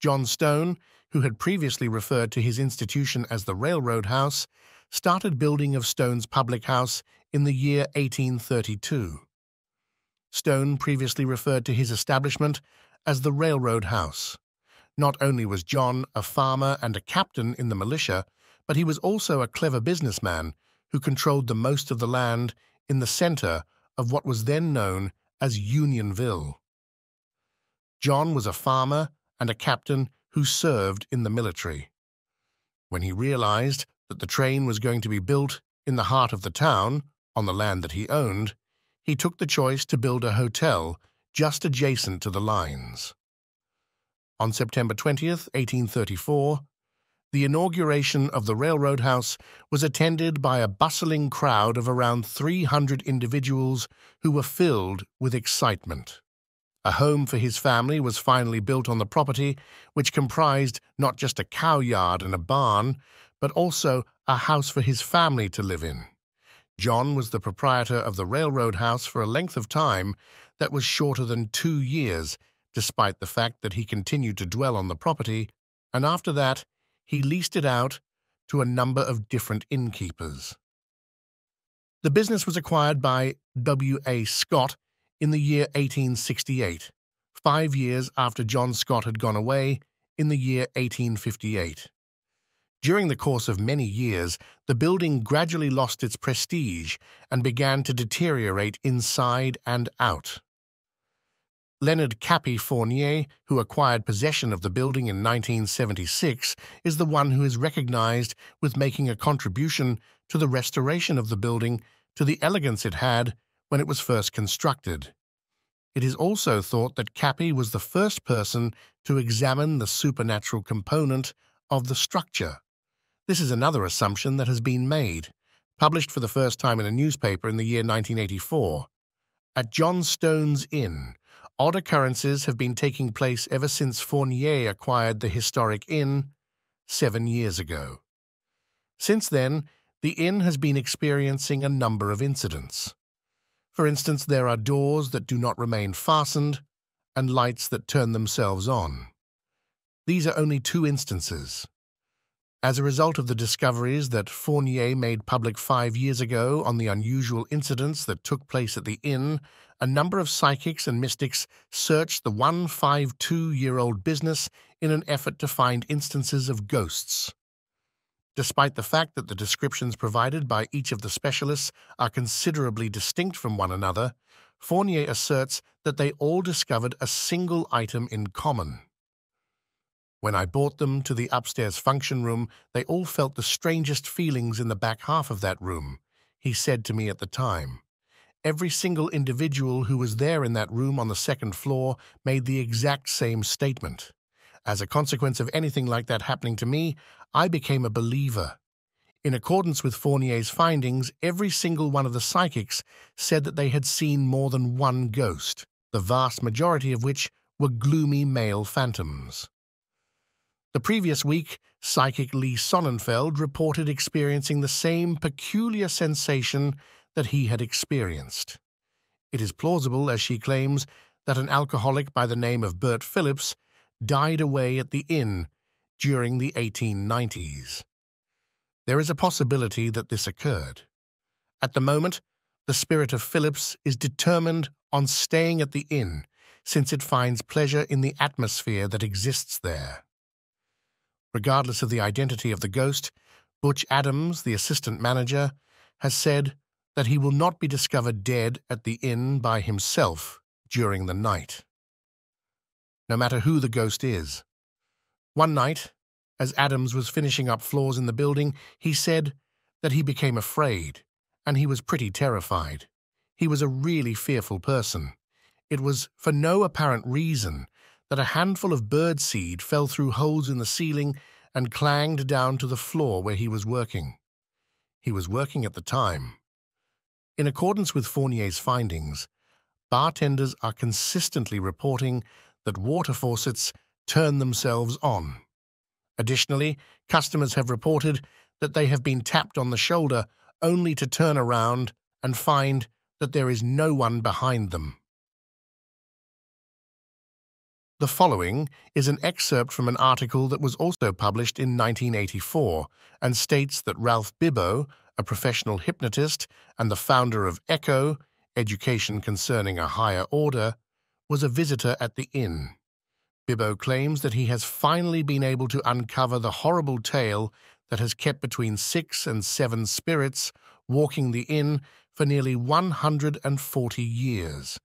John Stone, who had previously referred to his institution as the Railroad House, started building of Stone's public house in the year 1832. Stone previously referred to his establishment as the Railroad House. Not only was John a farmer and a captain in the militia, but he was also a clever businessman who controlled the most of the land in the center of what was then known as Unionville. John was a farmer and a captain who served in the military. When he realized that the train was going to be built in the heart of the town, on the land that he owned, he took the choice to build a hotel just adjacent to the lines. On September 20th, 1834, the inauguration of the railroad house was attended by a bustling crowd of around 300 individuals who were filled with excitement. A home for his family was finally built on the property, which comprised not just a cow yard and a barn, but also a house for his family to live in. John was the proprietor of the railroad house for a length of time that was shorter than two years despite the fact that he continued to dwell on the property, and after that he leased it out to a number of different innkeepers. The business was acquired by W. A. Scott in the year 1868, five years after John Scott had gone away in the year 1858. During the course of many years, the building gradually lost its prestige and began to deteriorate inside and out. Leonard Cappy Fournier, who acquired possession of the building in 1976, is the one who is recognized with making a contribution to the restoration of the building to the elegance it had when it was first constructed. It is also thought that Cappy was the first person to examine the supernatural component of the structure. This is another assumption that has been made, published for the first time in a newspaper in the year 1984. At John Stone's Inn, Odd occurrences have been taking place ever since Fournier acquired the historic inn seven years ago. Since then, the inn has been experiencing a number of incidents. For instance, there are doors that do not remain fastened and lights that turn themselves on. These are only two instances. As a result of the discoveries that Fournier made public five years ago on the unusual incidents that took place at the inn a number of psychics and mystics searched the 152 year old business in an effort to find instances of ghosts. Despite the fact that the descriptions provided by each of the specialists are considerably distinct from one another, Fournier asserts that they all discovered a single item in common. When I brought them to the upstairs function room, they all felt the strangest feelings in the back half of that room, he said to me at the time. Every single individual who was there in that room on the second floor made the exact same statement. As a consequence of anything like that happening to me, I became a believer. In accordance with Fournier's findings, every single one of the psychics said that they had seen more than one ghost, the vast majority of which were gloomy male phantoms. The previous week, psychic Lee Sonnenfeld reported experiencing the same peculiar sensation that he had experienced. It is plausible, as she claims, that an alcoholic by the name of Bert Phillips died away at the inn during the 1890s. There is a possibility that this occurred. At the moment, the spirit of Phillips is determined on staying at the inn since it finds pleasure in the atmosphere that exists there. Regardless of the identity of the ghost, Butch Adams, the assistant manager, has said that he will not be discovered dead at the inn by himself during the night. No matter who the ghost is. One night, as Adams was finishing up floors in the building, he said that he became afraid, and he was pretty terrified. He was a really fearful person. It was for no apparent reason that a handful of bird seed fell through holes in the ceiling and clanged down to the floor where he was working. He was working at the time, in accordance with Fournier's findings, bartenders are consistently reporting that water faucets turn themselves on. Additionally, customers have reported that they have been tapped on the shoulder only to turn around and find that there is no one behind them. The following is an excerpt from an article that was also published in 1984 and states that Ralph Bibbo, a professional hypnotist and the founder of ECHO, Education Concerning a Higher Order, was a visitor at the inn. Bibbo claims that he has finally been able to uncover the horrible tale that has kept between six and seven spirits walking the inn for nearly 140 years.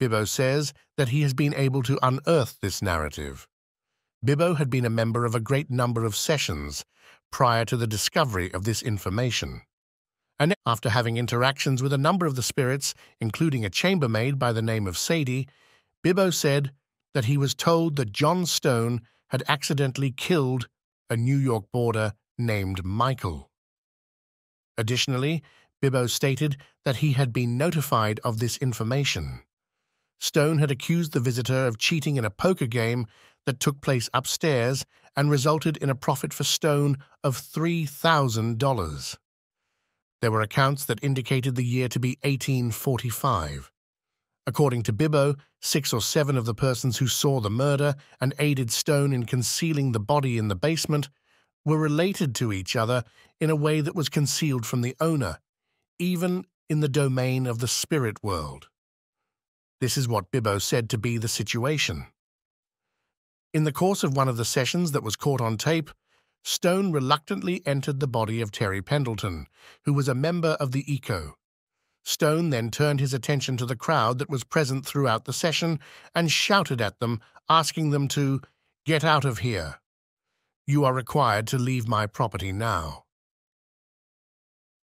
Bibbo says that he has been able to unearth this narrative. Bibbo had been a member of a great number of sessions prior to the discovery of this information. And after having interactions with a number of the spirits, including a chambermaid by the name of Sadie, Bibbo said that he was told that John Stone had accidentally killed a New York boarder named Michael. Additionally, Bibbo stated that he had been notified of this information. Stone had accused the visitor of cheating in a poker game that took place upstairs and resulted in a profit for Stone of $3,000. There were accounts that indicated the year to be 1845. According to Bibbo, six or seven of the persons who saw the murder and aided Stone in concealing the body in the basement were related to each other in a way that was concealed from the owner, even in the domain of the spirit world. This is what Bibbo said to be the situation. In the course of one of the sessions that was caught on tape, Stone reluctantly entered the body of Terry Pendleton, who was a member of the ECHO. Stone then turned his attention to the crowd that was present throughout the session and shouted at them, asking them to get out of here. You are required to leave my property now.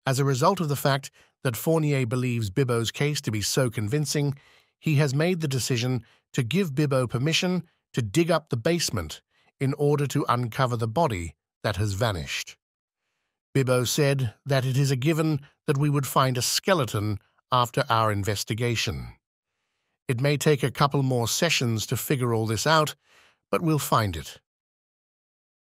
As a result of the fact that Fournier believes Bibbo's case to be so convincing, he has made the decision to give Bibbo permission to dig up the basement in order to uncover the body that has vanished. Bibbo said that it is a given that we would find a skeleton after our investigation. It may take a couple more sessions to figure all this out, but we'll find it.